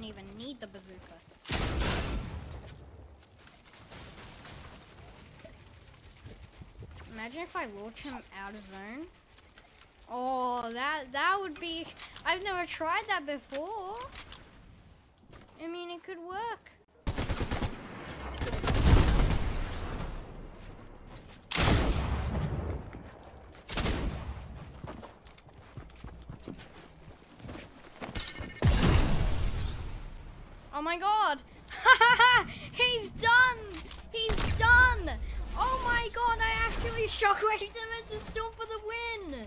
the bazooka. Imagine if I launch him out of zone. Oh, that that would be. I've never tried that before. Oh my god! He's done! He's done! Oh my god, I actually shockwaves him into still for the win!